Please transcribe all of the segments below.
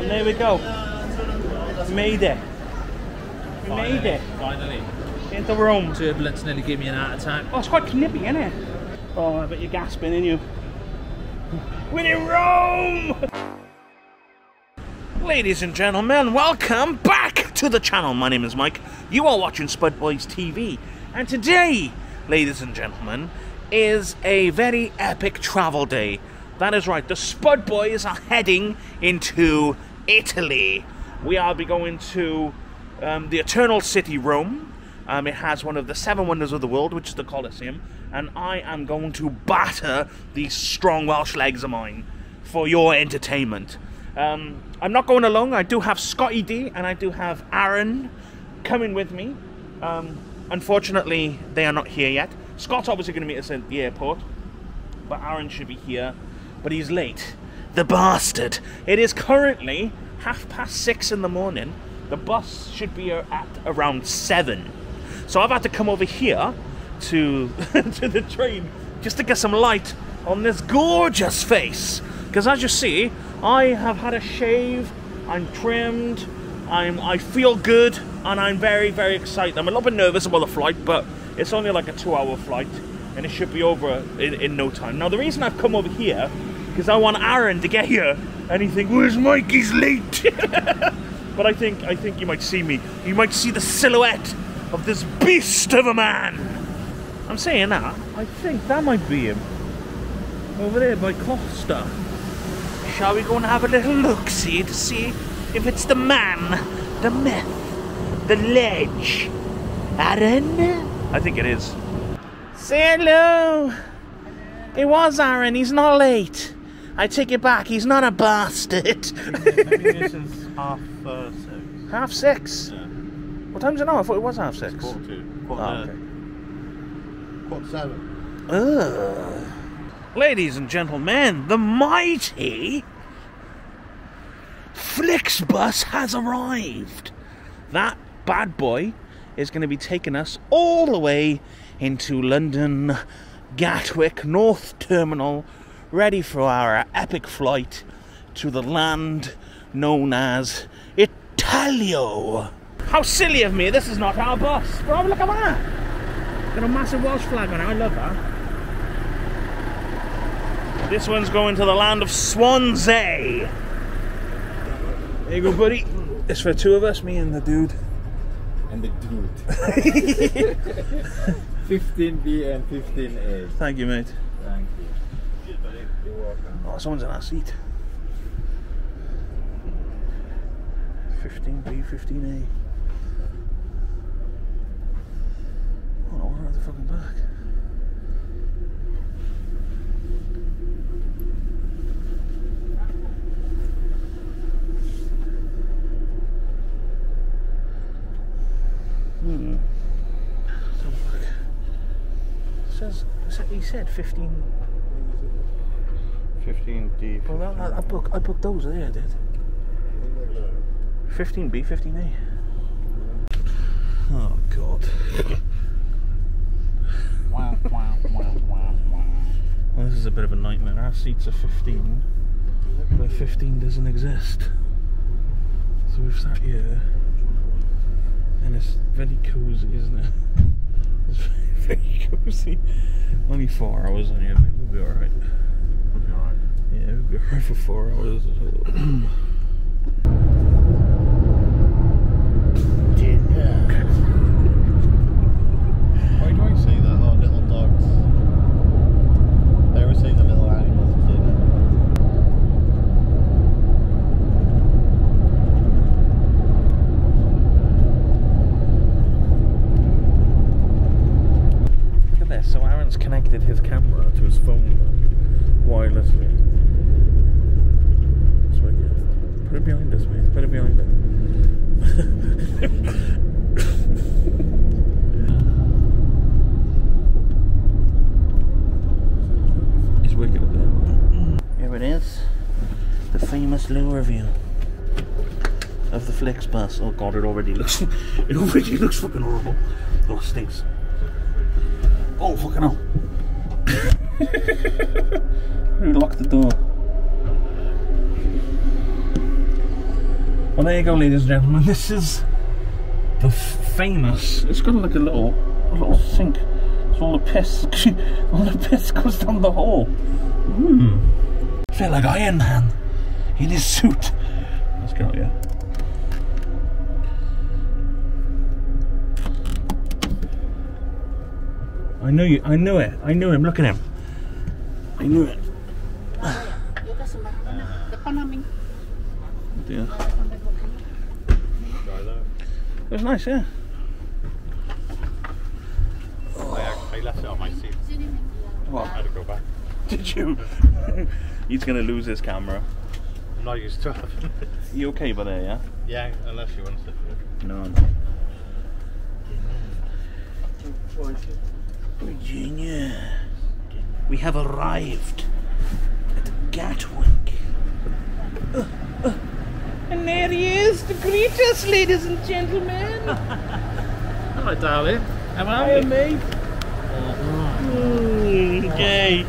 And there we go. Made it. We made it. Finally. Into Rome. Turbulence nearly gave me an heart attack. Oh, it's quite knippy, isn't it? Oh, I bet you're gasping, in you? We're in Rome! Ladies and gentlemen, welcome back to the channel. My name is Mike. You are watching Spud Boys TV. And today, ladies and gentlemen, is a very epic travel day. That is right, the Spud Boys are heading into Italy. We are be going to um, the Eternal City, Rome. Um, it has one of the seven wonders of the world, which is the Colosseum, and I am going to batter these strong Welsh legs of mine for your entertainment. Um, I'm not going alone. I do have Scotty D and I do have Aaron coming with me. Um, unfortunately, they are not here yet. Scott's obviously going to meet us at the airport, but Aaron should be here. But he's late. The bastard. It is currently half past six in the morning. The bus should be uh, at around seven. So I've had to come over here to to the train just to get some light on this gorgeous face. Because as you see, I have had a shave, I'm trimmed, I'm I feel good, and I'm very, very excited. I'm a little bit nervous about the flight, but it's only like a two-hour flight, and it should be over in, in no time. Now the reason I've come over here because I want Aaron to get here, and he think, "Where's Mike? He's late." but I think I think you might see me. You might see the silhouette of this beast of a man. I'm saying that. I think that might be him. Over there by Costa. Shall we go and have a little look see to see if it's the man, the myth, the ledge? Aaron? I think it is. Say hello. It was Aaron, he's not late. I take it back, he's not a bastard. This is half uh, six. half six? Yeah. What time's it now? I thought it was half six. Quarter to. Quarter, Oh, okay. quarter seven. Ugh. Ladies and gentlemen, the mighty Flixbus has arrived. That bad boy is going to be taking us all the way into London Gatwick North Terminal, ready for our epic flight to the land known as Italio. How silly of me! This is not our bus. Bro, look at that! Got a massive Welsh flag on it. I love that. This one's going to the land of Swansea. There you go, buddy. It's for two of us, me and the dude. And the dude. 15B and 15A. Thank you, mate. Thank you. You're welcome. Oh, someone's in our seat. 15B, 15A. Oh no, we're at the fucking back. Hmm. Look. Says, he said 15. 15D. Well, that, that, I booked I booked those there. I did. 15B, 15A. Oh God. Wow, wow, wow, wow, wow. Well, this is a bit of a nightmare. Our seats are 15, but 15 doesn't exist. So we've sat here, and it's very cozy, isn't it? It's very, very cozy. Only four hours in here, maybe we'll be alright. Yeah, we'll be alright for four hours. Why do I say that? Oh, little dogs. I always say the little animals in it. Look at this. So Aaron's connected his camera to his phone wirelessly. That's what it is. Put it behind us, mate. Put it behind us. It's wicked up there. Here it is. The famous lure view of the Flixbus. Oh god, it already looks it already looks fucking horrible. Oh, stinks. Oh, fucking hell. Locked the door? Well, there you go, ladies and gentlemen. This is the famous. It's got like a little, a little sink. So all the piss, all the piss goes down the hole. Hmm. I feel like Iron Man in his suit. Let's get out here. I knew you. I knew it. I knew him. Look at him. I knew it. Dito sa Marikina. Depan namin. Yeah. It was nice, yeah. I, I left it on my seat. What? I had to go back. Did you? He's gonna lose his camera. I'm not used to it. You okay by there, yeah? yeah, unless you want to. No, no. Virginia, we have arrived at Gatwick. Uh, uh, and there he is to greet us, ladies and gentlemen. Hello, darling. How are Hi, you? mate. Mm, gay.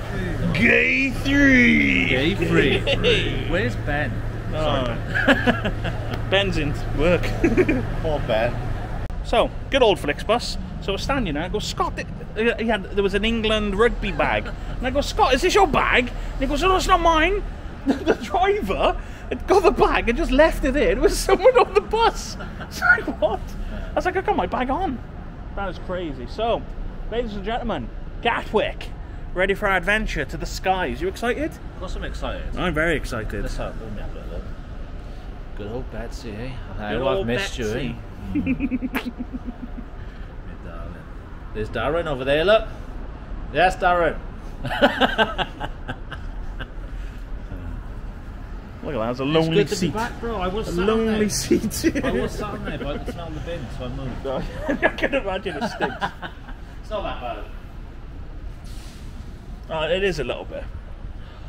Gay three. Gay free. Where's Ben? Oh. Ben's in work. Poor Ben. So, good old Flixbus. So we're standing there. I go, Scott, th- he had, there was an England rugby bag. And I go, Scott, is this your bag? And he goes, oh, no, it's not mine. the driver had got the bag and just left it there. It was someone on the bus. It's like, what? I was like, I got my bag on. That is crazy. So, ladies and gentlemen, Gatwick, ready for our adventure to the skies. You excited? Of course I'm excited. I'm very excited. Let's have, let me have a look. Good old Betsy, eh? I know I've old missed you, eh? Betsy. My darling. There's Darren over there, look. Yes, Darren. Look at that, it's a It's lonely good to seat. be back, bro. I was A sat lonely there. seat. I was sat on there, but I could smell the bin, so I moved. I can imagine it stinks. It's not that bad. Oh, it is a little bit.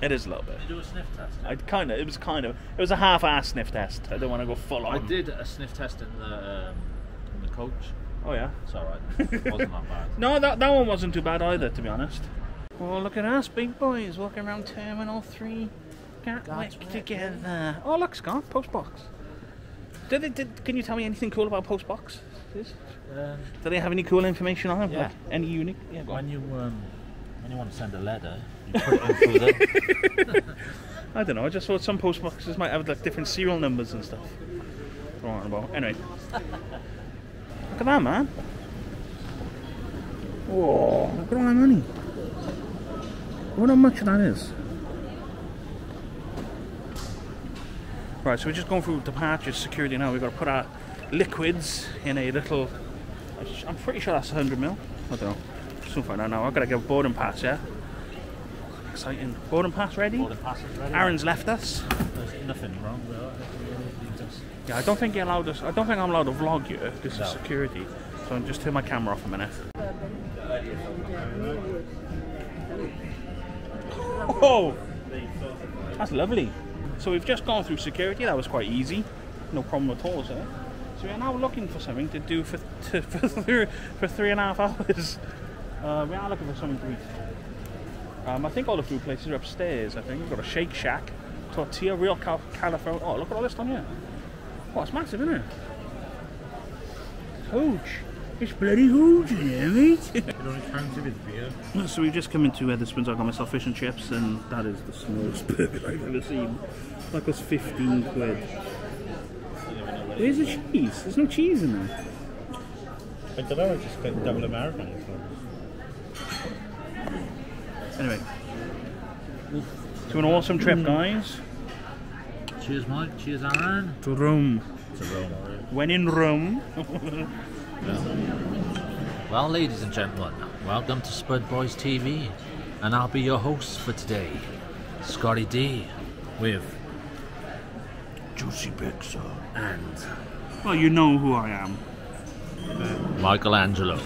It is a little bit. Did you do a sniff test? I kind of. It was kind of. It was a half-ass sniff test. I don't want to go full on. I did a sniff test in the um, in the coach. Oh yeah. It's alright. It wasn't that bad. No, that that one wasn't too bad either, to be honest. Oh, look at us, big boys, walking around Terminal Three, Gatwick Gatwick, together. Oh, look, Scott, Postbox. Did they, did, can you tell me anything cool about Postbox? Um, Do they have any cool information on it? Yeah. Like, any unique? Yeah, go when you um, when you want to send a letter, you put it in through the. I don't know. I just thought some post boxes might have like different serial numbers and stuff. What am I on about? Anyway, look at that, man. Whoa! Look at all that money. I wonder how much that is. Right, so we're just going through departure security now. We've got to put our liquids in a little. I'm pretty sure that's 100 mil. I don't know. Soon find out now. I've got to get a boarding pass, yeah? Exciting. Boarding pass ready? Boarding pass is ready. Aaron's left us. There's nothing wrong with it. You Yeah, I don't think you're allowed to. I don't think I'm allowed to vlog you. This No. is security. So I'm just turn my camera off a minute. Oh, that's lovely. So we've just gone through security. That was quite easy. No problem at all, sir. So we're now looking for something to do for to, for, three, for three and a half hours. Uh, we are looking for something to eat. Um, I think all the food places are upstairs. I think we've got a Shake Shack, Tortilla, Real Cal- California. Oh, look at all this down here. Oh, it's massive, isn't it? Huge. It's bloody huge in here, mate. It only counts if it's beer. so we've just come into Wetherspoons. I got myself fish and chips, and that is the smallest burger I've ever seen. That was 15 quid. Where's the cheese? There's no cheese in there. I don't know, I just got double American. Anyway. To an awesome trip, guys. Cheers, Mike. Cheers, Aaron. To Rome. To Rome. When in Rome. Well, ladies and gentlemen, welcome to Spud Boys TV, and I'll be your host for today, Scotty D, with Juicy Pixar. and Well, you know who I am. Michelangelo.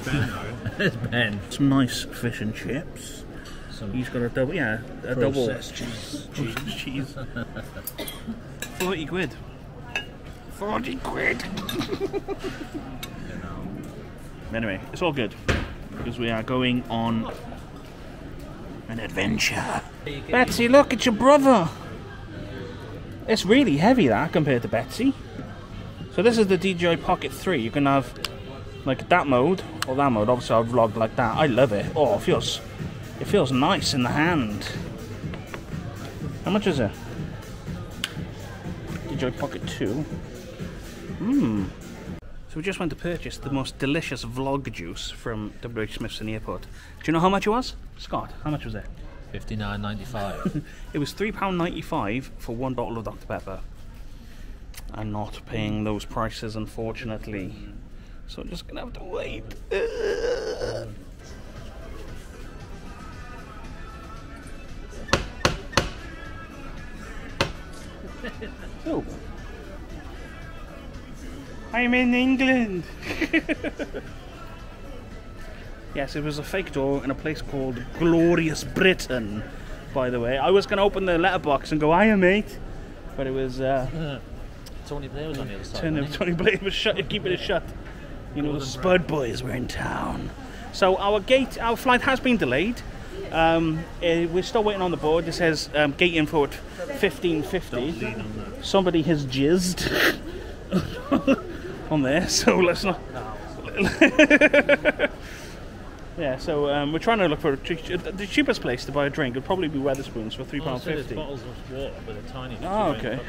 It's Ben. Some nice fish and chips. Some He's got a double, yeah, a double cheese. cheese. 40 quid. 40 quid. Anyway, it's all good because we are going on an adventure. Betsy, look, it's your brother. It's really heavy that compared to Betsy. So this is the DJI Pocket 3. You can have like that mode or that mode. Obviously, I'll vlog like that. I love it. Oh, it feels it feels nice in the hand. How much is it? DJI Pocket 2. Hmm. So we just went to purchase the most delicious vlog juice from WH Smithson Airport. Do you know how much it was? Scott, how much was it? Fifty nine ninety five. It was £3.95 for one bottle of Dr. Pepper. I'm not paying those prices, unfortunately. So I'm just gonna have to wait. Ugh. oh. I'm in England. yes, it was a fake door in a place called Glorious Britain. By the way, I was going to open the letterbox and go, "Hiya, mate," but it was uh, Tony Blair was on the other side. Turn wasn't of Tony Blair was shut. Keeping it shut. You know, the Spud boys were in town. So our gate, our flight has been delayed. Um, eh, we're still waiting on the board. It says um, gate info at fifteen fifty. Somebody has jizzed on there, so let's not. yeah, so um, we're trying to look for the cheapest place to buy a drink. Would probably be Wetherspoons for three pound Oh, fifty. bottles of water with a tiny. Oh, okay.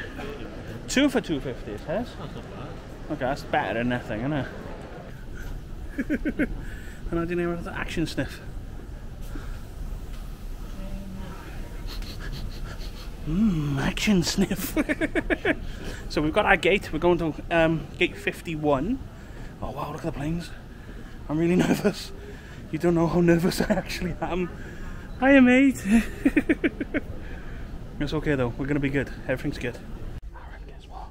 Two for two fifty, it says. That's not bad. Okay, that's better than nothing, isn't it? and I didn't even have the action sniff. Mmm, action sniff. so we've got our gate. We're going to um, gate 51. Oh wow, look at the planes. I'm really nervous. You don't know how nervous I actually am. Hiya, mate. it's okay though. We're gonna be good. Everything's good. Alright, guess what?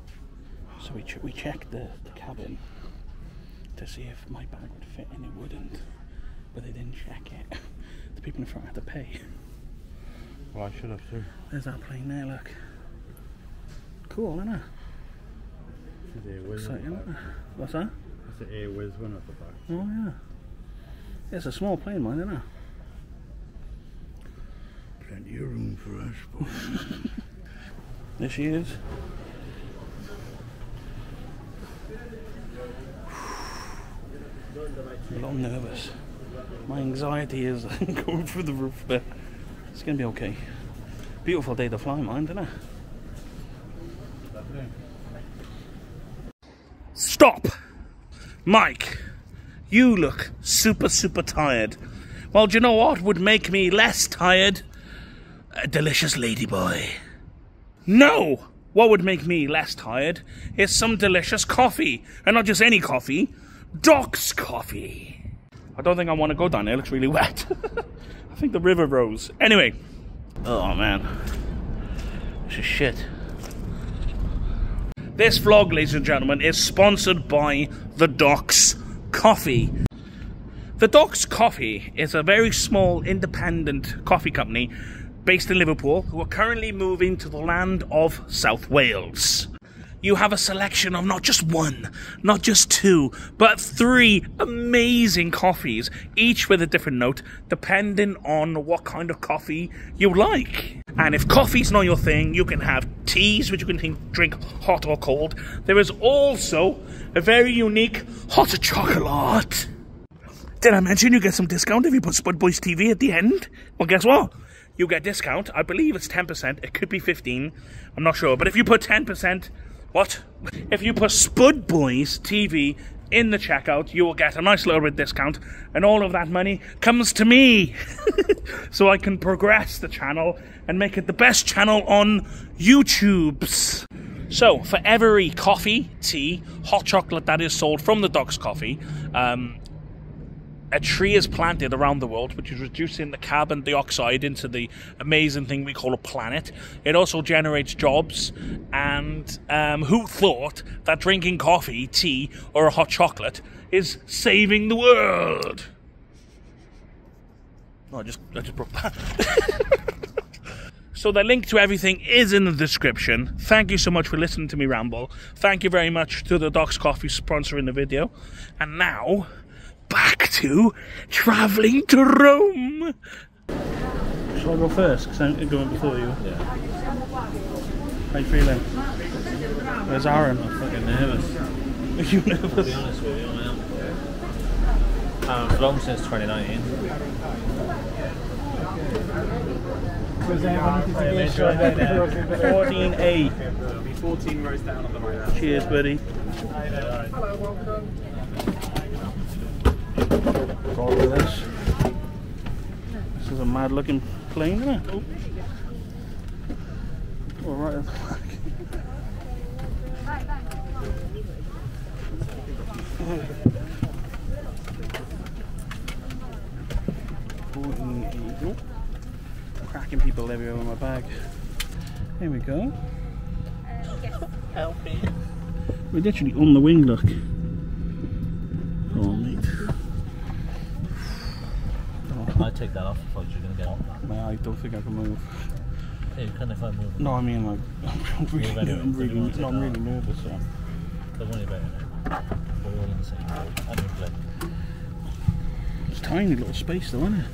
So we, ch- we checked the, the cabin to see if my bag would fit and it wouldn't. But they didn't check it. The people in front had to pay. Well, I should have too. There's that plane there, look. Cool, isn't it? There's a Wizz Exciting, isn't it? What's that? That's the air Wizz one at the back. Oh, yeah. It's a small plane, mine, isn't it? Plenty of room for us, boys. There she is. A little nervous. My anxiety is going through the roof, but it's going to be okay. Beautiful day to fly, mind, isn't it? Stop! Mike, you look super, super tired. Well, do you know what would make me less tired? A delicious ladyboy. No! What would make me less tired is some delicious coffee. And not just any coffee, Doc's coffee. I don't think I want to go down there, it looks really wet. I think the river rose. Anyway. Oh man. This is shit. This vlog, ladies and gentlemen, is sponsored by the Doc's Coffee. The Doc's Coffee is a very small independent coffee company based in Liverpool who are currently moving to the land of South Wales. You have a selection of not just one, not just two, but three amazing coffees, each with a different note, depending on what kind of coffee you like. And if coffee's not your thing, you can have teas, which you can drink hot or cold. There is also a very unique hot chocolate. Did I mention you get some discount if you put Spud Boys TV at the end? Well, guess what? You get discount. I believe it's 10%. It could be 15. I'm not sure. But if you put 10%, what? If you put Spud Boys TV in the checkout, you will get a nice little bit discount. And all of that money comes to me. so I can progress the channel and make it the best channel on YouTube's. So, for every coffee, tea, hot chocolate that is sold from the Doc's Coffee, um, a tree is planted around the world, which is reducing the carbon dioxide into the amazing thing we call a planet. It also generates jobs. And um, who thought that drinking coffee, tea, or a hot chocolate is saving the world? Oh, I just, I just broke that. So the link to everything is in the description. Thank you so much for listening to me ramble. Thank you very much to the Doc's Coffee sponsoring the video. And now, back to travelling to Rome. Shall I go first? Because I'm going before you. Yeah. How you feeling? Where's Aaron? I'm Fucking nervous. Are you To be nervous? honest with you, I am. Um, I haven't flown since 2019. Fourteen A. 14 rows down on the right. Cheers, buddy. Look at this. This is a mad looking plane, isn't it? Oh, right at the back. Fourteen eight. Cracking people everywhere with my bag. Here we go. Uh, Help me. We're literally on the wing, look. Take that off if I was going to get on. Man, I don't think I can move. Yeah, you can if I move. No, I mean, like, I'm really, Move anyway, I'm so really, no, I'm that really nervous. So. Don't worry about it. We're all in the same boat. I'm in play. It's tiny little space, though, isn't it?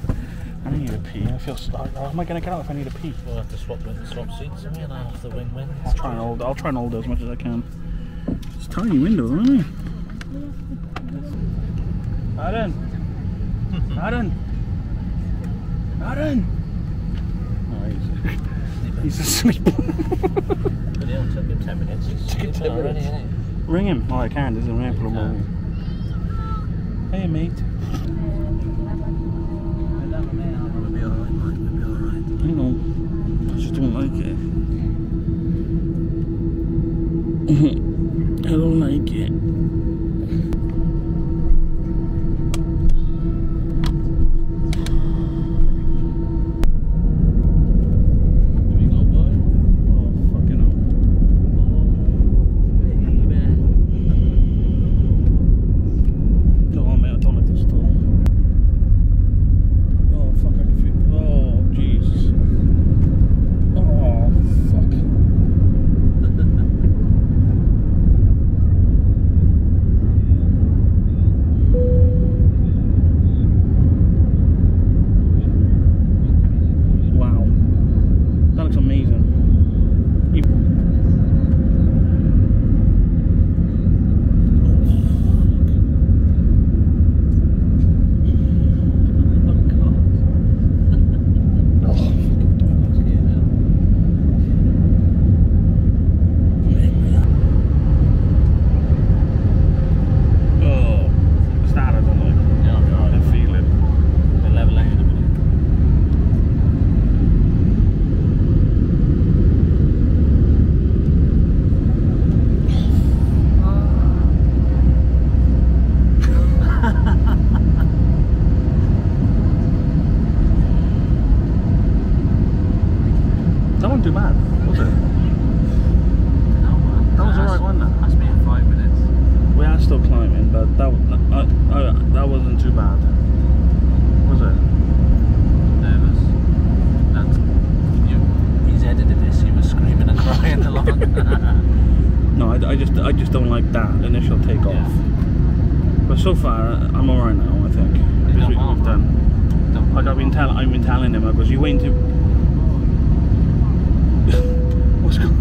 I need a pee. I feel. St- how oh, am I going to get out if I need a pee? We'll have to swap, swap seats and we'll have the win-win. I'll try and hold. I'll try and hold it as much as I can. It's tiny window, isn't it? Aaron. Aaron. Aaron. Oh, he's, he's asleep. But yeah, it took him 10 minutes. He's Took him sleeping 10 already, minutes. isn't Ring him. Oh, I can. There's a ring. Put him on. Hey, mate. So far, uh, I'm alright now. I think. You've Because done we, well, we've bro. done. Don't Like I've been telling, I've been telling him, because you wait to. What's going?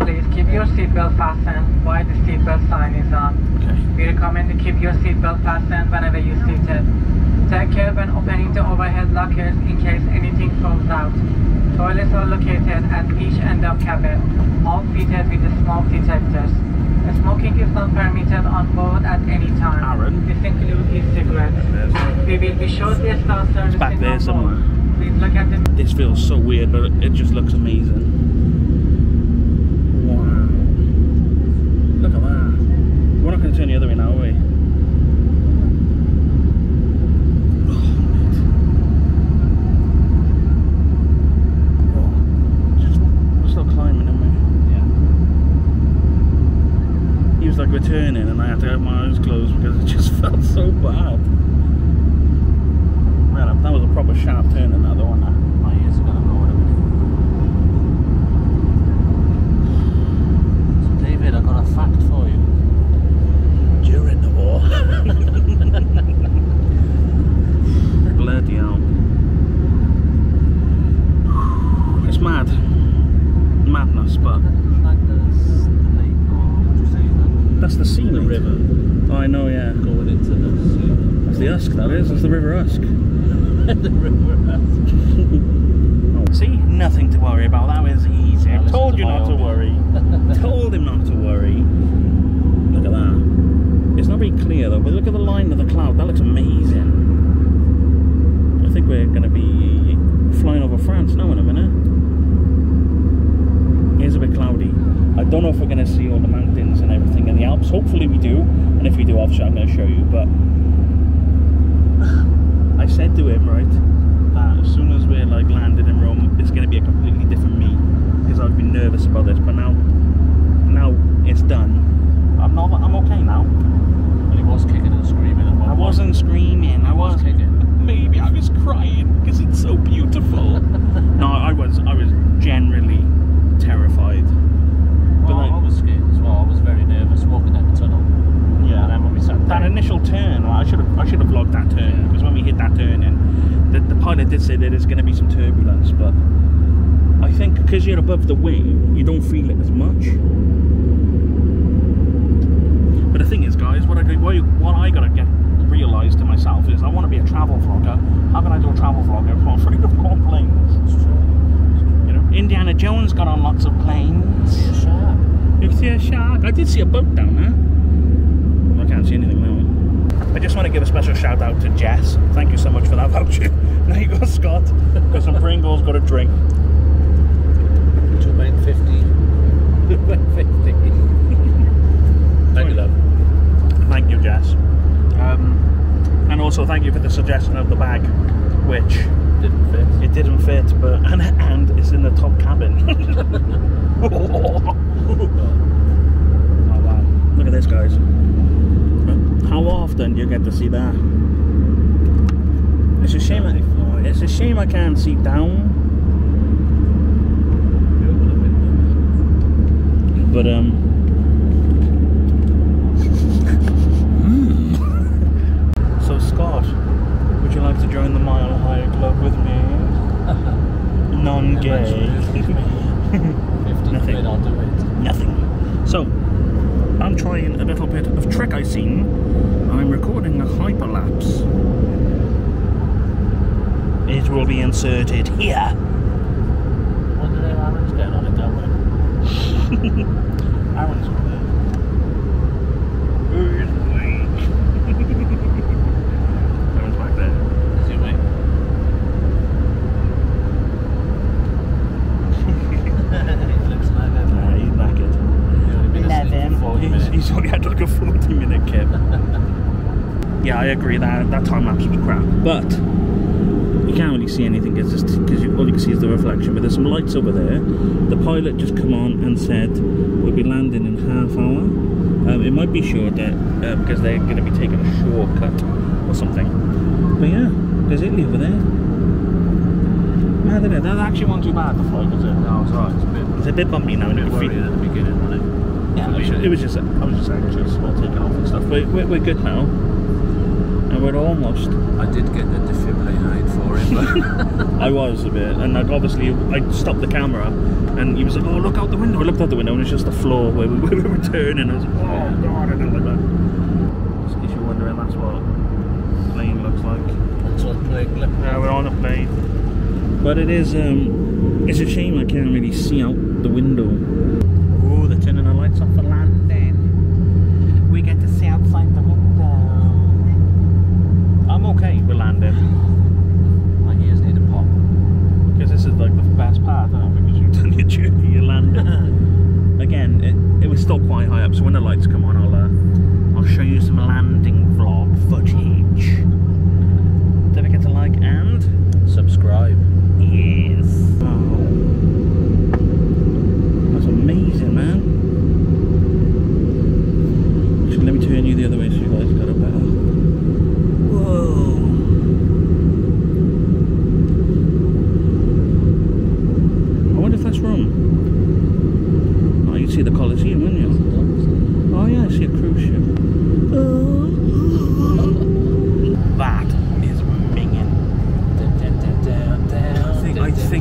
Please keep your seatbelt fastened while the seatbelt sign is on. Okay. We recommend to keep your seatbelt fastened whenever you're seated. Take care when opening the overhead lockers in case anything falls out. Toilets are located at each end of cabin, all fitted with the smoke detectors. Smoking is not permitted on board at any time. Aaron? This includes e-cigarettes. We will be shortly start servicing back there somewhere. Please look at This feels so weird, but it just looks amazing. Wow. Look at that. We're not going to turn the other way now, are we? Oh, mate. Oh, just- We're still climbing, aren't we? He was like returning, and I had to have my eyes closed because it just felt so bad. Man, that was a proper sharp turn in that, though, wasn't it? My ears are gonna blow in a minute. So David, I got a fact for you. During the war. Bloody hell. It's mad. Madness, but that's the sea, The mate. river Oh, I know, yeah. going into the sea. That's the Usk, that is. That's the River Usk. the river. Oh, see? Nothing to worry about. That was easy. I told you my not to worry. told him not to worry. Look at that. It's not very clear though, but look at the line of the cloud. That looks amazing. I think we're going to be flying over France now in a minute. It's a bit cloudy. I don't know if we're going to see all the mountains and everything in the Alps. Hopefully we do. And if we do, obviously I'm going to show you. But I said to him, right, that as soon as we're like landed in Rome, it's going to be a completely different me because I've been nervous about this. But now, now it's done. I'm not. I'm okay now. And he was kicking and screaming at one I wasn't screaming. I was was kicking. Maybe I was crying because it's so beautiful. no, I was. I was generally terrified. But Well, like- I was scared as well. I was very nervous walking down the And then when we sat That initial turn, I should have. I should have vlogged that turn because when we hit that turn, and the, the pilot did say that there's going to be some turbulence, but I think because you're above the wing, you don't feel it as much. But the thing is, guys, what I got- what, what I gotta get realised to myself is I want to be a travel vlogger. How can I do a travel vlogger if I'm afraid of on planes? You know, Indiana Jones got on lots of planes. see a shark. You see a shark. I did see a boat down there. I can't see anything now. I just want to give a special shout out to Jess. Thank you so much for that voucher. Now you go, Scott. Got some Pringles, got a drink. Two main fifty. Two main fifty. Thank you, love. Thank you, Jess. Um, and also thank you for the suggestion of the bag, which Didn't fit. it didn't fit, but and, and it's in the top cabin. oh wow! Look at this, guys. How often do you get to see that? It's a shame. I, it's a shame I can't see down. But um. so Scott, would you like to join the Mile High Club with me? Non-gay. Nothing. I'll do it. Nothing. So, I'm trying a little bit of trick I seen. I'm recording a hyperlapse. It will be inserted here. Wonder how Aaron's getting on it that way. Aaron's Aaron's back there. Is he, mate? he looks like that. Nah, he's knackered. He's only been Love asleep him. for 40 He's, minutes. he's only had like a 40 minute kip. yeah, I agree that that time lapse was crap. But you can't really see anything because because all you can see is the reflection. But there's some lights over there. The pilot just come on and said we'll be landing in half hour. Um, it might be shorter uh, because they're going to be taking a shortcut or something. But yeah, there's Italy over there. Mad, isn't it? That actually wasn't too bad, the flight, was it? No, it's alright. It's a bit, It's a bit bumpy now. a bit worried at the beginning, wasn't it? Yeah, it was, it was just I was just anxious while taking off and stuff. But we're, we're good now, and we're almost. I did get the defibrillator for him, but I was a bit, and like obviously I stopped the camera, and he was like, "Oh, look out the window." I looked out the window, and it's just the floor where we, where we were turning. I was like, "Oh God!" I didn't like that. Just in case you're wondering, that's what plane looks like. that's what playing left. Yeah, we're on a plane, but it is. um It's a shame I can't really see out the window.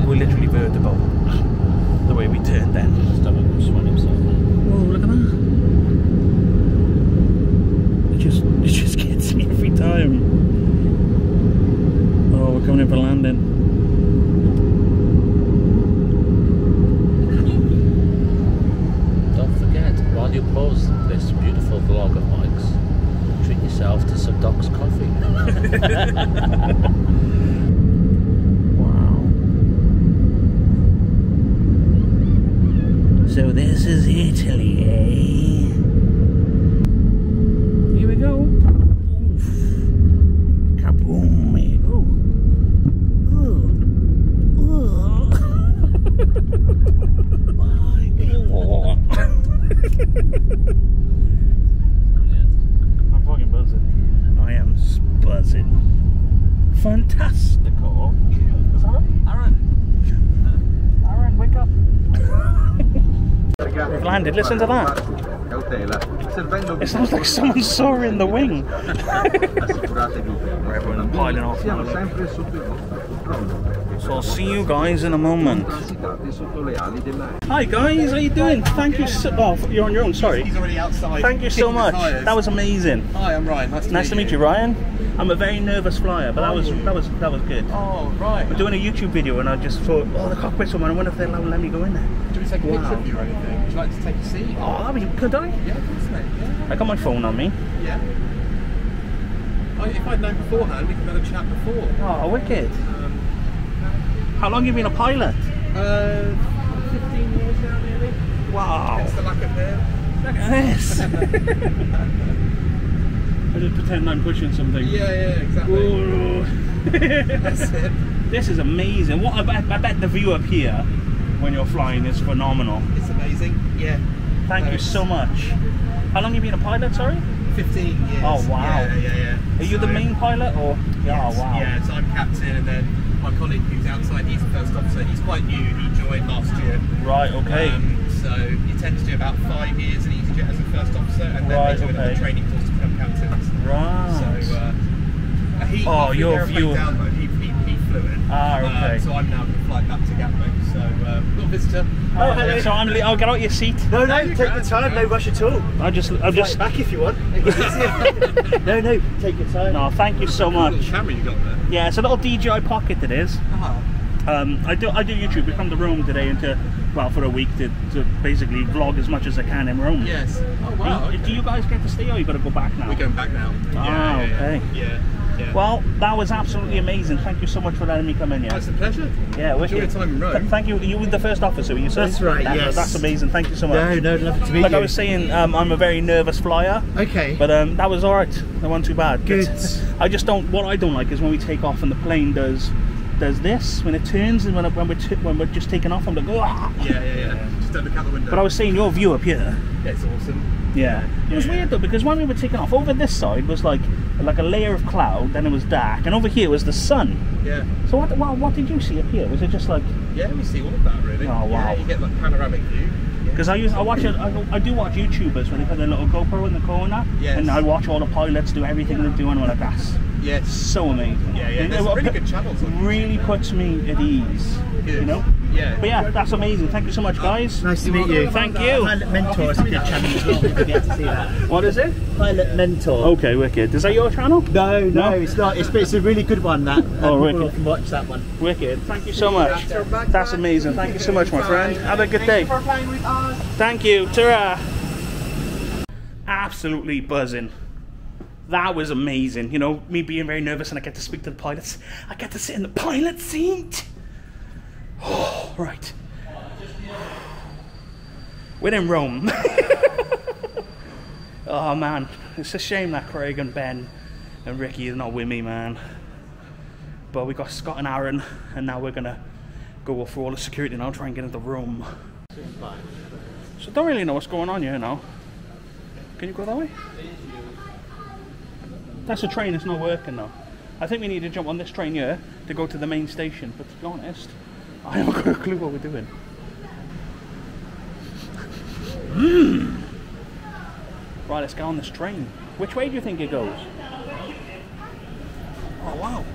were literally vertical. The way we turned then. Whoa, look at that. It just, it just gets me every time. Oh, we're coming in a landing. Sounds like someone saw her in the wing. Everyone piling off now. look. So I'll see you guys in a moment. Hi guys, how you doing? Thank you so. Oh, you're on your own. Sorry. He's already outside. Thank you so much. That was amazing. Hi, I'm Ryan. Nice to Nice meet to meet you, Ryan. I'm a very nervous flyer, but that oh. was that was that was good. Oh, right. I'm doing a YouTube video and I just thought, oh, the cockpit's on. I wonder if they'll let me go in there. Do we take a Wow. picture of you or anything? Would you like to take a seat? Oh, that'd be could I? Yeah, of course, mate. Yeah. I got my phone on me. Yeah. Oh, if I'd known beforehand, we could have had a chat before. Oh, wicked. Um, How long have you been a pilot? uh, 15 years now, nearly. Wow. Hence the lack of hair. Look at this. I just pretend I'm pushing something. Yeah, yeah, exactly. Ooh. That's it. this is amazing. What I bet, I bet the view up here when you're flying is phenomenal. Yeah. Thank No, you so much. How long have you been a pilot? Sorry. 15 years. Oh, wow. Yeah, yeah, yeah. Are you the main pilot or? Yes, Oh wow. Yeah, so I'm captain, and then my colleague who's outside, he's the first officer. He's quite new. He joined last year. Right. Okay. Um, so you tend to do about five years in EasyJet as a first officer, and then Right, they do another okay. training course to become captains. right. So uh, he, Oh, your view- down mode, he, he, he flew it. Ah, okay. Uh, so I'm now going to fly back to Gatwick. So uh, little visitor. Oh, hello. So I'm. li- I'll get out your seat. No, no, No, you take can. your time. No rush at all. I just. I'm Just just. back if you want. no, no, take your time. No, thank you so Little much. camera you got there. Yeah, it's a little DJI Pocket. It is. Ah, Um, I do. I do YouTube. We come to Rome today and to, well, for a week to, to basically vlog as much as I can in Rome. yes. Oh Do wow. you- okay. Do you guys get to stay, or you got to go back now? We're going back now. Ah, yeah, yeah, okay. Yeah. yeah. Well, that was absolutely amazing. Thank you so much for letting me come in. Yeah. Oh, it's a pleasure. Yeah, Enjoy wicked. your time in Rome. Th- thank you. You were the first officer, were you sir? That's right, That- yes. That's amazing. Thank you so much. No, no, lovely to meet Like you. I was saying, um, I'm a very nervous flyer, okay. but um, that was all right. That wasn't too bad. Good. It's- I just don't. What I don't like is when we take off and the plane does does this when it turns and when, it, when we're t- when we're just taking off. I'm like, oh. Yeah, yeah, yeah. Just don't look out the window. But I was saying your view up here. Yeah, it's awesome. Yeah. It was Yeah. weird though because when we were taking off, over this side was like like a layer of cloud, then it was dark, and over here was the sun. Yeah. So what? Well, what did you see up here? Was it just like? Yeah, we see all of that really. Oh, wow. Yeah, you get like panoramic view. Yeah. Because I use I watch it. I, I do watch YouTubers when they put their little GoPro in the corner, Yes. and I watch all the pilots do everything they're doing. I'm like, that's Yes. so amazing. Yeah, yeah. And There's it- really it good channels Really puts me at ease. Good. You know. Yeah. But yeah, that's amazing. Thank you so much, oh, guys. nice to meet you. Thank you. Pilot Mentor is a good channel as well. If you get to see that. What is it? Pilot Mentor. Okay, wicked. Is that your channel? No, no, No? it's not. It's, it's a really good one. That. Oh, wicked. watch that one. Wicked. Thank you so much. That's amazing. Thank you so much, my friend. Have a good day. Thank you. Ta Absolutely buzzing. That was amazing. You know, me being very nervous and I get to speak to the pilots. I get to sit in the pilot seat. Oh, right. We're in Rome. oh man, it's a shame that Craig and Ben and Ricky are not with me, man. But we got Scott and Aaron, and now we're gonna go for all the security and I'll try and get into the room. So don't really know what's going on here now. Can you go that way? That's a train, it's not working though. I think we need to jump on this train here to go to the main station, but to be honest, I haven't got a clue what we're doing. Hmm. Right, let's go on this train. Which way do you think it goes? Oh wow.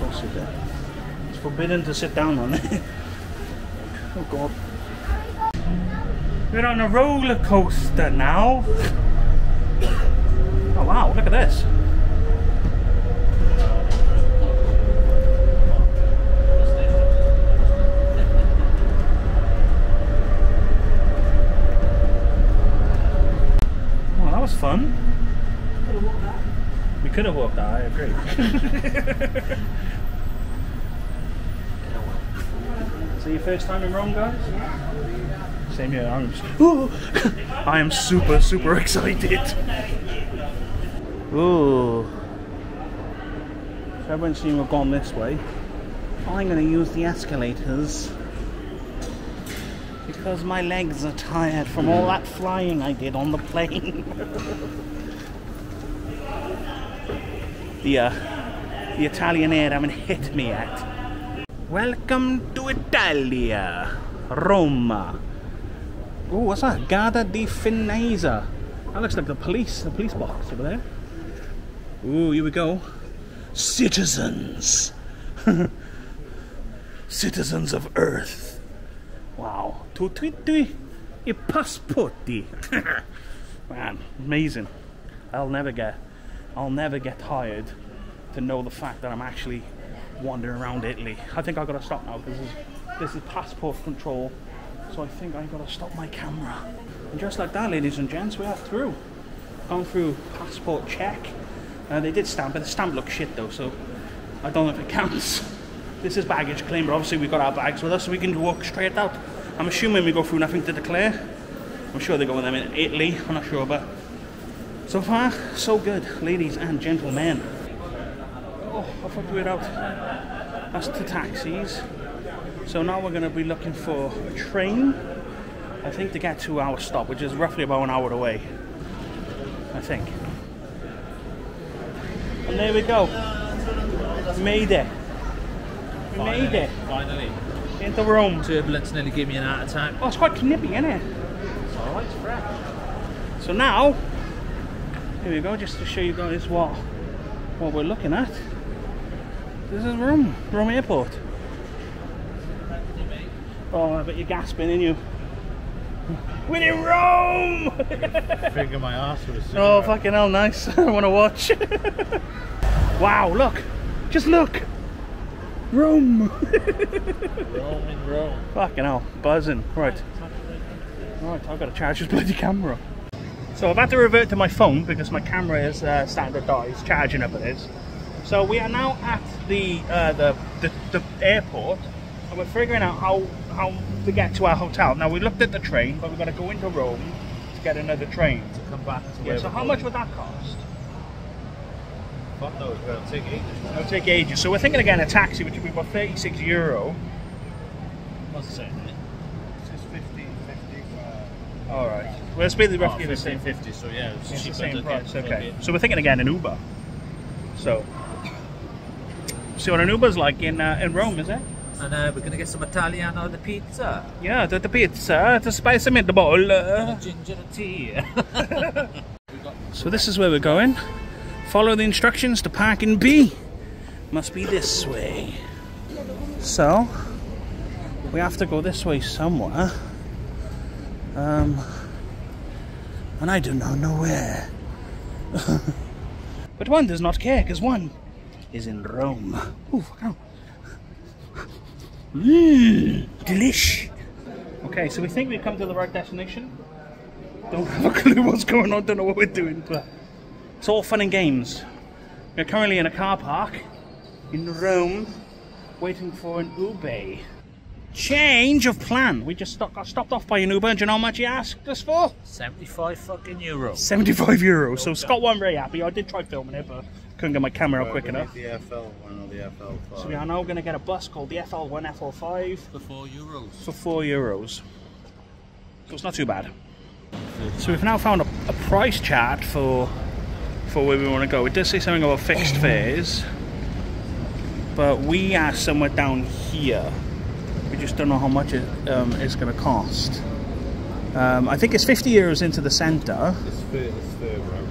Go sit there. It's forbidden to sit down on it. oh god. We're on a roller coaster now. Oh wow, look at this. Could have out, I agree. so your first time in Rome, guys? Same here. I'm, Ooh, I am super, super excited. Ooh. So everyone's seen we've gone this way. I'm going to use the escalators because my legs are tired from all hmm. that flying I did on the plane. the, uh, the Italian air haven't hit me yet. Welcome to Italia, Roma. Oh, what's that? Guardia di Finanza. That looks like the police, the police box over there. Ooh, here we go. Citizens. Citizens of Earth. Wow. Tutti i passporti. Man, amazing. I'll never get I'll never get tired to know the fact that I'm actually wandering around Italy. I think I've got to stop now because this is, this is passport control. So I think I've got to stop my camera. And just like that, ladies and gents, we are through. Gone through passport check. Uh, they did stamp, but the stamp looks shit though, so I don't know if it counts. This is baggage claim, but obviously we've got our bags with us, so we can walk straight out. I'm assuming we go through nothing to declare. I'm sure they go with them in Italy, I'm not sure, but so far, so good, ladies and gentlemen. Oh, I thought we were out. That's the taxis. So now we're going to be looking for a train, I think, to get to our stop, which is roughly about an hour away. I think. And there we go. Made it. We made it. Finally. Into Rome. Turbulence nearly gave me an heart attack. Oh, it's quite knippy, isn't it? It's alright, it's fresh. So now, here we go, just to show you guys what what we're looking at. This is Rome, Rome Airport. Oh, I bet you're gasping, in you? We're in Rome! Finger my ass with a oh, cigarette. oh, fucking hell, nice. I want to watch. wow, look. Just look. Rome. Rome in Rome. Fucking hell, buzzing. Right. Right, I've got to charge this bloody camera. So I've had to revert to my phone because my camera is uh, starting to die. It's charging up it is. So we are now at the, uh, the, the the airport and we're figuring out how how to get to our hotel. Now we looked at the train, but we've got to go into Rome to get another train. To come back to Yeah. where So how going. much would that cost? Fuck those, it'll take ages. It'll take ages. So we're thinking again a taxi, which would be about 36 euro. What's it saying? It's just 50, 50. Uh, All right. Well, it's basically Oh, roughly the same. 50, so yeah, it's, It's the same price. get- Okay. So we're thinking again an Uber. So. See what an Uber's like in uh, in Rome, is it? And uh, we're gonna get some Italiano the pizza, Yeah, the, the pizza, the spicy meatball. Uh. ginger tea. So this is where we're going. Follow the instructions to park in B. Must be this way. So we have to go this way somewhere. Um, and I do not know where. but one does not care, because one is in Rome. Ooh, fuck. Mmm, delish. Okay, so we think we've come to the right destination. Don't have a clue what's going on, don't know what we're doing, but it's all fun and games. We're currently in a car park in Rome, waiting for an Uber. Change of plan. We just stopped, got stopped off by an Uber, and do you know how much he asked us for? 75 fucking euros. 75 euros. So Scott wasn't very happy. I did try filming it, but couldn't get my camera out quick enough. The FL1 or the FL5. So we are now going to get a bus called the FL1, FL5 For 4 euros. for four euros. So it's not too bad. So we've now found a, a price chart for for where we want to go. It does say something about fixed fares, but we are somewhere down here. We just don't know how much it um, is going to cost. Um, I think it's 50 euros into the centre, It's it's further out.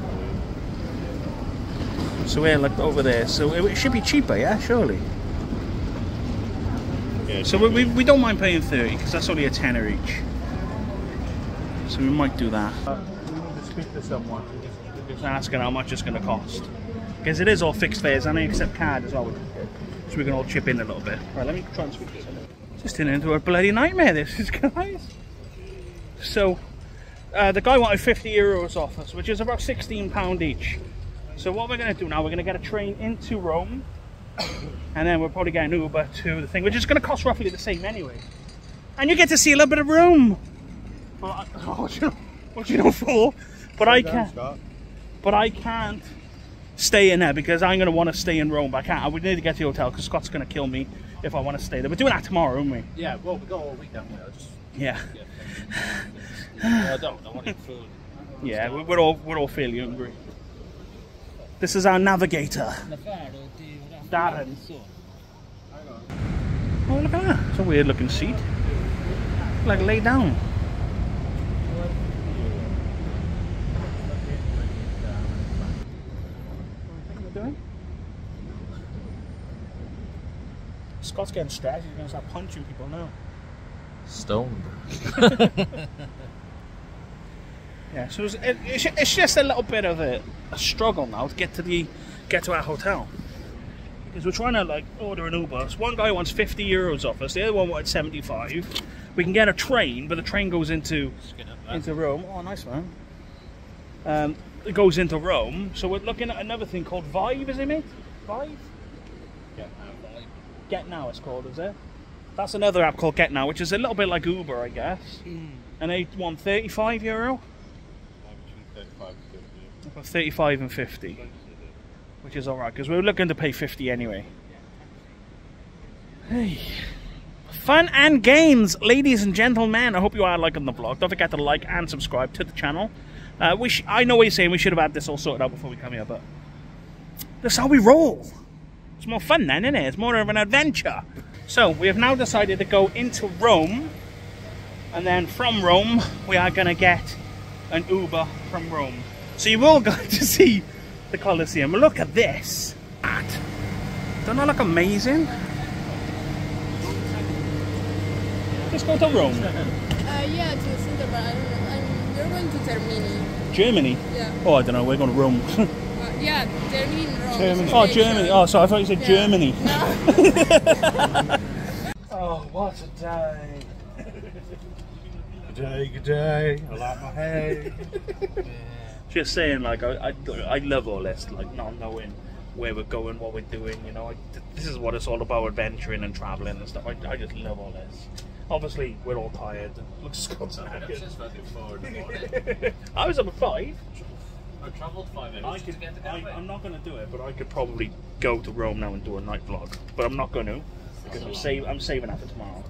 so we're like over there. So it, it should be cheaper, yeah, surely. Yeah, So we, we, we don't mind paying 30 because that's only a tenner each. So we might do that. Uh, we need to speak to someone. We're just asking how much it's going to cost. Because it is all fixed fares and I accept card as well. So we can all chip in a little bit. Right, let me try and speak to someone. Just turned into a bloody nightmare this is, guys. So, uh, the guy wanted 50 euros off us, which is about 16 pound each. So what we're going to do now, we're going to get a train into Rome, and then we'll probably get an Uber to the thing, which is going to cost roughly the same anyway. And you get to see a little bit of Rome. But oh, what you know, what you know, fool. But I can't. But I can't stay in there because I'm going to want to stay in Rome. But I can't. I would need to get to the hotel because Scott's going to kill me if I want to stay there. We're doing that tomorrow, aren't we? Yeah, well, we got all weekend. We just. Yeah. I don't. I want to eat food. Yeah, we- we're all we're all fairly hungry. This is our navigator, Darren. Oh, look at that! It's a weird looking seat. Like lay down. Scott's getting stressed. He's going to start punching people now. Stoned. Yeah, so it's, it, it's, it's just a little bit of a, a struggle now to get to the get to our hotel because we're trying to like order an Uber. So one guy wants 50 euros off us, the other one wanted 75. We can get a train, but the train goes into into Rome. Oh, nice man. Um, it goes into Rome, so we're looking at another thing called Vive, is it, mate? Vive? Get Now, it's called, is it? That's another app called Get Now, which is a little bit like Uber, I guess. And they want 35 euro. Between 35 and 50. 35 and 50 which is alright because we are looking to pay 50 anyway hey fun and games ladies and gentlemen I hope you are liking the vlog don't forget to like and subscribe to the channel uh, we sh- I know what you're saying we should have had this all sorted out before we come here but that's how we roll it's more fun then isn't it it's more of an adventure so we have now decided to go into Rome and then from Rome we are going to get an Uber from Rome. So you will go to see the Colosseum. Look at this. That. Don't that look amazing? Let's go to Rome. Uh, yeah, to the center, but I don't know. I'm, we're going to Termini. Germany. Yeah. Oh, I don't know. We're going to Rome. Yeah, Termini in Rome. Germany. Oh, Germany. Oh, sorry. I thought you said Yeah. Germany. No. Oh, what a day. Good day, good day. I like my hay. Just saying, like, I, I, I love all this, like, not knowing where we're going, what we're doing, you know. I, this is what it's all about, adventuring and traveling and stuff. I, I just love all this. Obviously, we're all tired. Look, Scott's knackered. I was up at five. I travelled five I minutes could, to get to I, Galway. I'm not going to do it, but I could probably go to Rome now and do a night vlog. But I'm not going to because I'm, save, I'm saving that for tomorrow.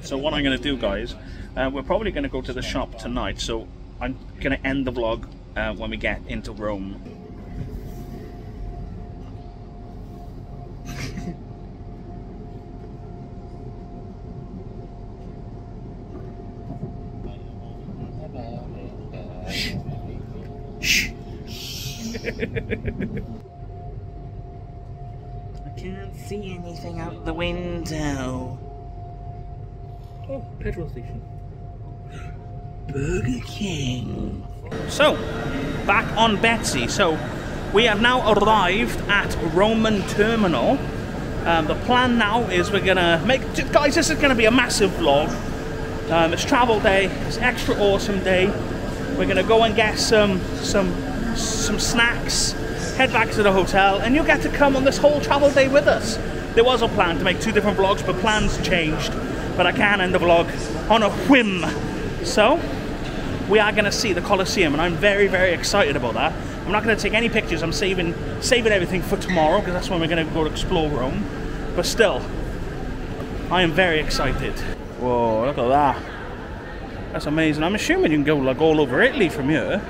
So what I'm going to do, guys, uh, we're probably going to go to the shop tonight. So I'm going to end the vlog uh, when we get into Rome. Petrol station. Burger King. So, back on Betsy. So, we have now arrived at Roman Terminal. Um, the plan now is we're gonna make, guys. This is gonna be a massive vlog. Um, it's travel day. It's extra awesome day. We're gonna go and get some some some snacks. Head back to the hotel, and you'll get to come on this whole travel day with us. There was a plan to make two different vlogs, but plans changed. But I can end the vlog on a whim. So, we are going to see the Colosseum, and I'm very, very excited about that. I'm not going to take any pictures. I'm saving saving everything for tomorrow because that's when we're going to go explore Rome. But still, I am very excited. Whoa! Look at that. That's amazing. I'm assuming you can go like all over Italy from here.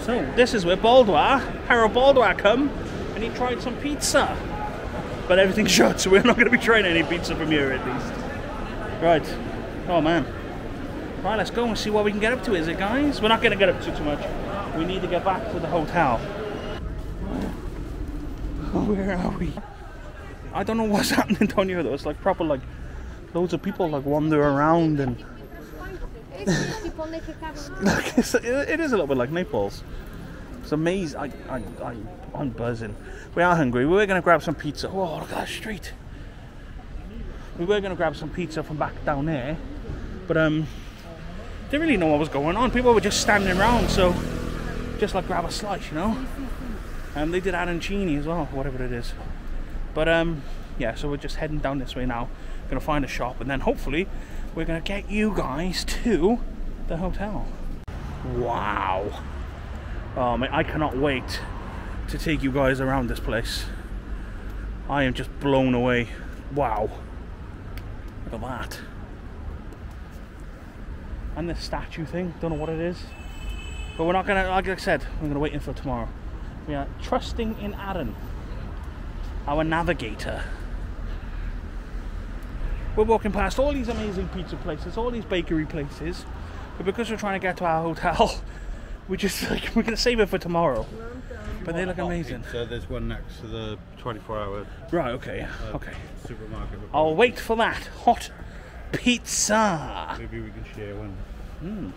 So this is where Baldoir, Harold Baldoir come, and he tried some pizza. But everything's shut, so we're not going to be trying any pizza from here at least. Right. Oh man. Right, let's go and see what we can get up to, is it guys? We're not going to get up to too much. We need to get back to the hotel. Where are we? I don't know what's happening down here though. It's like proper like loads of people like wander around and like it's, it is a little bit like Naples. It's amazing. I, I, I, I'm buzzing. We are hungry. We were going to grab some pizza. Oh, look at that street. We were going to grab some pizza from back down there, but um, didn't really know what was going on. People were just standing around, so just like grab a slice, you know. And they did arancini as well, whatever it is. But um, yeah, so we're just heading down this way now. Gonna find a shop, and then hopefully we're gonna get you guys to the hotel. Wow. Man, I cannot wait to take you guys around this place. I am just blown away. Wow. Look at that. And this statue thing, don't know what it is. But we're not gonna, like I said, we're gonna wait until tomorrow. We are trusting in Aaron, our navigator. We're walking past all these amazing pizza places, all these bakery places, but because we're trying to get to our hotel, we just like we're gonna save it for tomorrow. But they look amazing. So there's one next to the 24 hour Right, okay, uh, okay. supermarket. I'll wait for that hot pizza. Maybe we can share one. Hmm.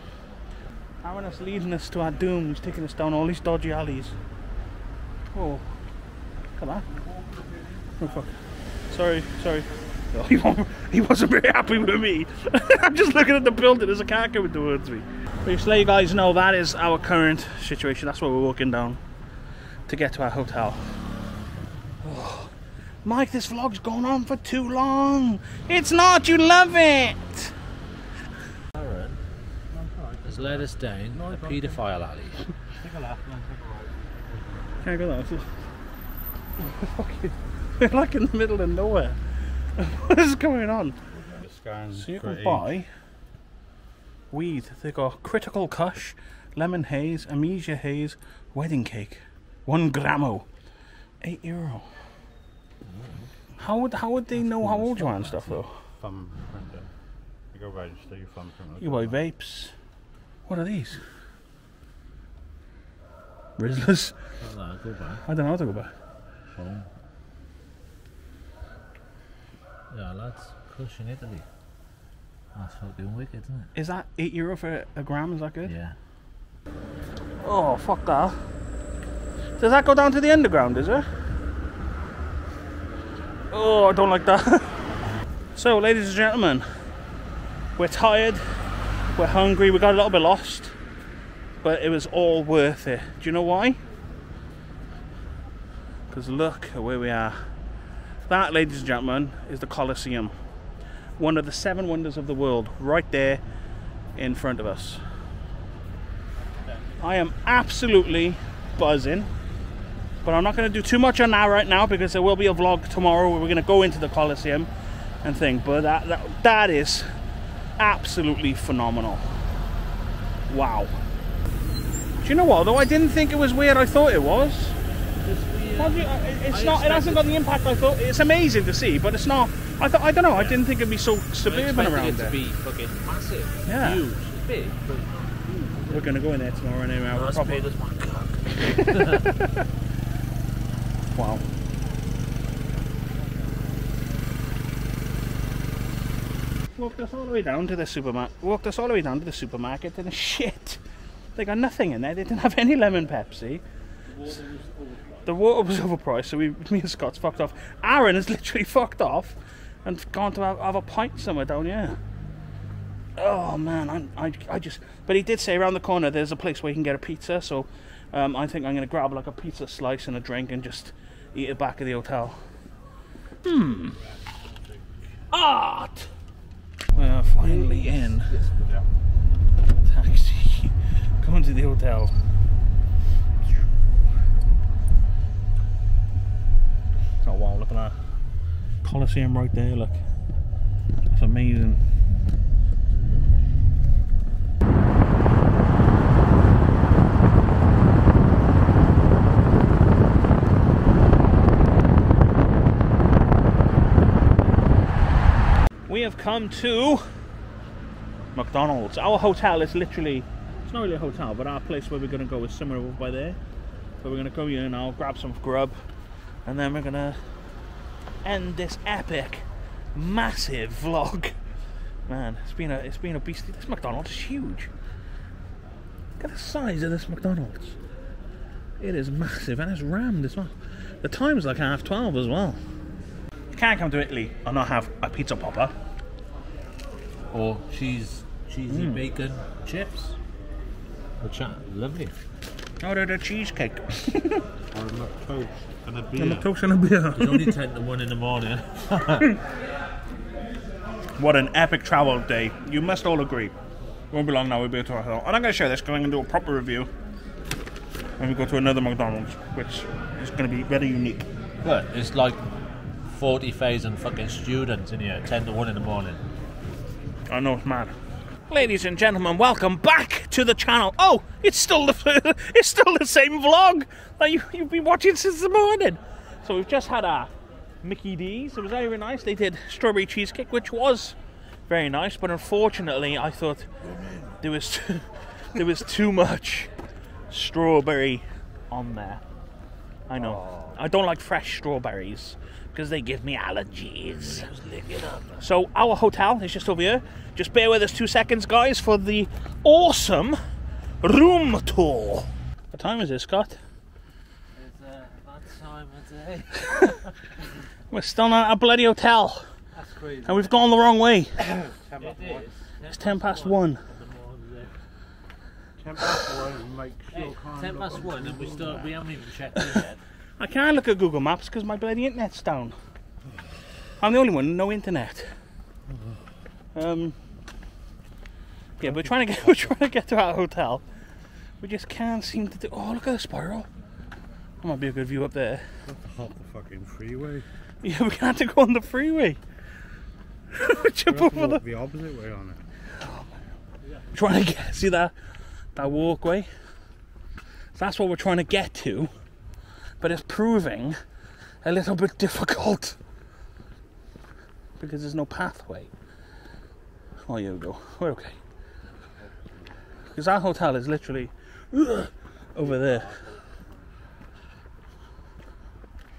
Aaron is leading us to our doom. He's taking us down all these dodgy alleys. Oh, come on. Oh, fuck. Sorry, sorry. No, he, he wasn't very happy with me. I'm just looking at the building. There's a car coming towards me. But just let you guys know, that is our current situation. That's where we're walking down to get to our hotel. Oh. Mike, this vlog's gone on for too long. It's not. You love it. Aaron has led us down a paedophile alley. Can't go that. We're like in the middle of nowhere. what is going on? So you can buy weed. They got critical kush, lemon haze, amnesia haze, wedding cake, one gramo, eight euro. How would how would they know how old you are and stuff though? You go register your thumbprint. You buy vapes. What are these? Rizzlers? No, go back. I don't know how to go back. Yeah, lads, Kush in Italy. Oh, that's fucking wicked, isn't Is that eight euro for a gram? Is that good? Yeah. Oh, fuck that. Does that go down to the underground, is it? Oh, I don't like that. so, ladies and gentlemen, we're tired, we're hungry, we got a little bit lost, but it was all worth it. Do you know why? Because look at where we are. That, ladies and gentlemen, is the Colosseum. One of the seven wonders of the world, right there in front of us. I am absolutely buzzing. But I'm not going to do too much on that right now because there will be a vlog tomorrow where we're going to go into the Colosseum and thing. But that, that, that is absolutely phenomenal. Wow. Do you know what? Though I didn't think it was weird. I thought it was. Well, you- uh, it- Uh, it's I not. It hasn't got the impact I thought. It's amazing to see, but it's not. I thought. I don't know. I didn't think it'd be so suburban around it there. to be fucking massive. Yeah. Huge. Big. But We're going to go in there tomorrow anyway. Have a that's proper- big as my cock. Wow. Walked us all the way down to the supermarket. Walked us all the way down to the supermarket and shit. They got nothing in there. They didn't have any lemon Pepsi. The water was overpriced, so we, me and Scott's fucked off. Aaron has literally fucked off and gone to have, have a pint somewhere down here. Oh man, I'm, I, I just. But he did say around the corner there's a place where you can get a pizza, so um, I think I'm gonna grab like a pizza slice and a drink and just eat it back at the hotel. Hmm. Art! We're finally in. Taxi. Going to the hotel. Oh wow, look at that. Colosseum right there, look. That's amazing. We have come to McDonald's. Our hotel is literally, it's not really a hotel, but our place where we're going to go is somewhere over by there. So we're going to go here now, grab some grub, and then we're going to end this epic, massive vlog. Man, it's been a, it's been a beastly, this McDonald's is huge. Look at the size of this McDonald's. It is massive and it's rammed as well. The time's like half 12 as well. You can't come to Italy and not have a pizza popper. Or cheese cheesy hmm. bacon chips. Which are lovely. They're the cheesecake. Or a toast and a And beer. a toast and a beer. It's only 10 to 1 in the morning. What an epic travel day. You must all agree. Won't be long now, we'll be to our hill. And I'm going to share this because I'm going to do a proper review when we go to another McDonald's, which is going to be very unique. But it's like 40,000 fucking students in here, 10 to 1 in the morning. I know it's mad. Ladies and gentlemen, welcome back to the channel. Oh, it's still the it's still the same vlog that you, you've been watching since the morning. So we've just had a Mickey D's. It was very nice. They did strawberry cheesecake, which was very nice, but unfortunately, I thought there was there was too much strawberry on there. I know. I don't like fresh strawberries because they give me allergies. So our hotel is just over here. Just bear with us two seconds, guys, for the awesome room tour. What time is it, Scott? It's uh, that time of day. We're still not at a bloody hotel, That's crazy. and we've gone the wrong way. It is. It's ten past one. Ten past one, make sure kind 10 past 1 and we still, we haven't even checked in yet. I can't look at Google Maps because my bloody internet's down. I'm the only one, no internet. Um. Yeah, we're trying to get we're trying to get to our hotel. We just can't seem to do. Oh, look at the spiral. That might be a good view up there. Off the fucking freeway. Yeah, we can't to go on the freeway. Jump We have to over the. the opposite way on it. Trying to get see that that walkway. That's what we're trying to get to, but it's proving a little bit difficult because there's no pathway. Oh, we go. We're okay. Because our hotel is literally over there.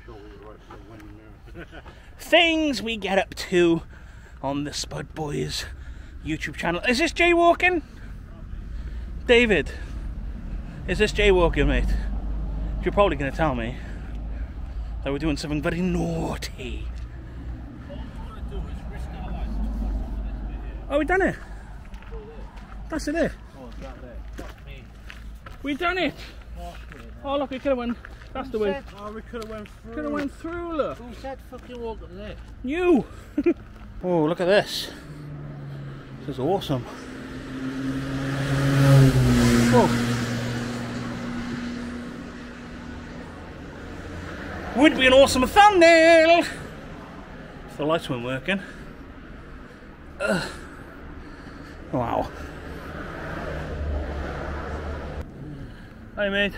You. Things we get up to on the Spud Boys YouTube channel. Is this jaywalking? David, is this jaywalking, mate? You're probably going to tell me that we're doing something very naughty. Oh, we done it. That's it. There. We done it. Oh look, we could have went. That's the way. Oh, we could have went through. Could have went through. Look. Who said fucking walk up there? You. oh, look at this. This is awesome. Whoa. Would be an awesome thumbnail. If the lights weren't working. Ugh. Wow. Hi, mate.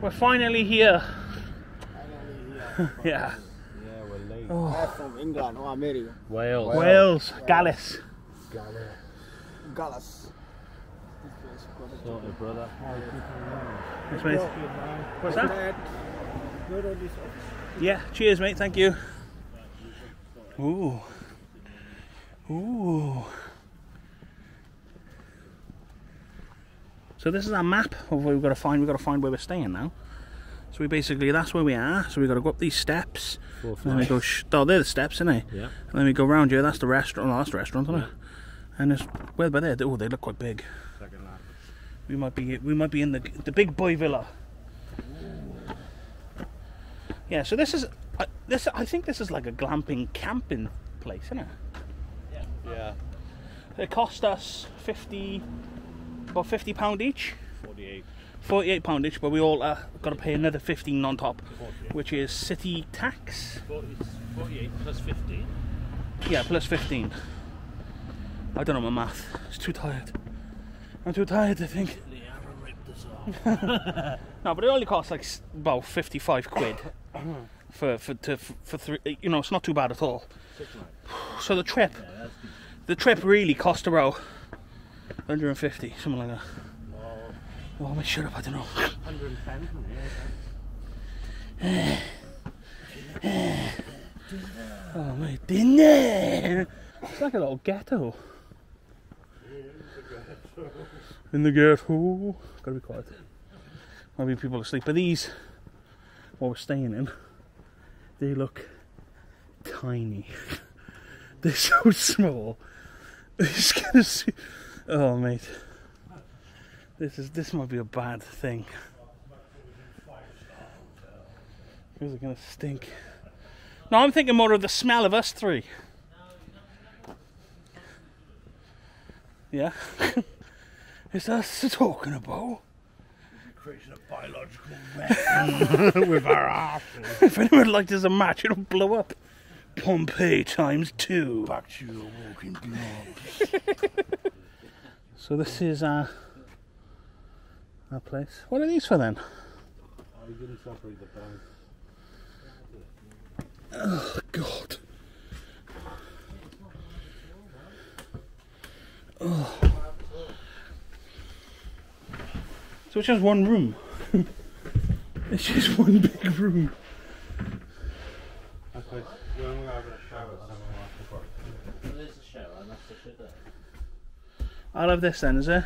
We're finally here. yeah. Yeah, we're late. Oh. I'm from England or America. Wales. Wales, Gallus. Gallas. Sorry, brother. Thanks, mate. What's that? Yeah, cheers, mate. Thank you. Ooh. Ooh. So this is our map of where we've got to find. We've got to find where we're staying now. So we basically that's where we are. So we've got to go up these steps. Four And then we go. Sh- oh, they're the steps, isn't they? Yeah. And then we go round here. That's the restaurant. Oh, that's the restaurant, isn't it? And it's, where, by there. Oh, they look quite big. We might be we might be in the the big boy villa. Yeah, so this is uh, this I think this is like a glamping camping place, isn't it? Yeah. Yeah. It cost us fifty about fifty pound each. 48. Forty eight pound each, but we all uh, got to pay another fifteen on top, which is city tax. 40, 48 plus 15. Yeah, plus fifteen. I don't know my math. It's too tired. I'm too tired. I think. The arrow ripped us off. No, but it only costs like about fifty-five quid for for to, for three. You know, it's not too bad at all. So the trip, the trip really cost about 150, something like that. Oh, mate, shut up! I don't know. 110 from here. Oh my dinner! It's like a little ghetto. In the ghetto. Gotta be quiet. Might be people asleep. But these, what we're staying in, they look tiny. They're so small. It's gonna see. Oh, mate. This is this might be a bad thing. These are gonna stink. No, I'm thinking more of the smell of us three. Yeah. is that talking about? Creating a biological weapon with our asses. If anyone liked us a match, it'll blow up. Pompeii times two. Back to your walking blob. So this is our our place. What are these for then? I didn't separate the bags. Oh God. Oh. So it's just one room. it's just one big room. Okay, when we're a shower, someone will have to There's a shower, and that's the shit there. I love this then, is it?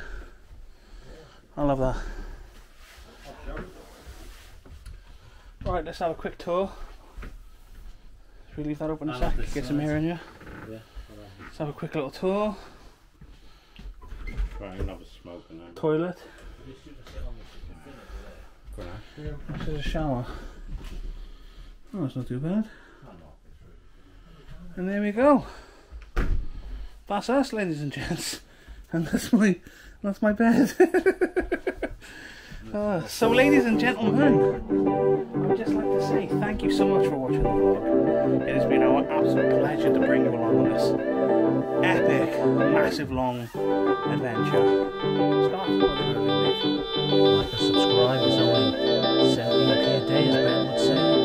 I love that. Right, let's have a quick tour. Should we leave that open a I'll sec? have this Get some side. air in you. Yeah, Let's have a quick little tour. Right, I'm gonna have a smoke and then. Toilet. This is a shower. Oh, that's not too bad. And there we go. That's us, ladies and gents. And that's my that's my bed. Uh, so ladies and gentlemen, I'd just like to say thank you so much for watching the vlog. It has been our absolute pleasure to bring you along on this epic, massive, long adventure. Like a subscribe is only 70 a day, as Ben would say.